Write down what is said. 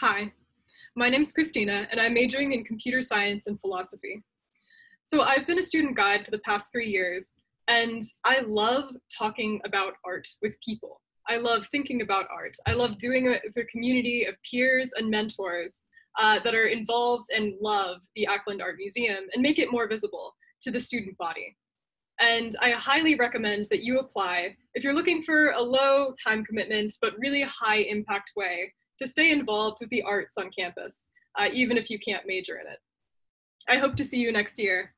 Hi, my name is Christina, and I'm majoring in computer science and philosophy. So I've been a student guide for the past three years, and I love talking about art with people. I love thinking about art. I love doing it with a community of peers and mentors uh, that are involved and love the Ackland Art Museum and make it more visible to the student body. And I highly recommend that you apply if you're looking for a low time commitment but really high impact way to stay involved with the arts on campus, uh, even if you can't major in it. I hope to see you next year.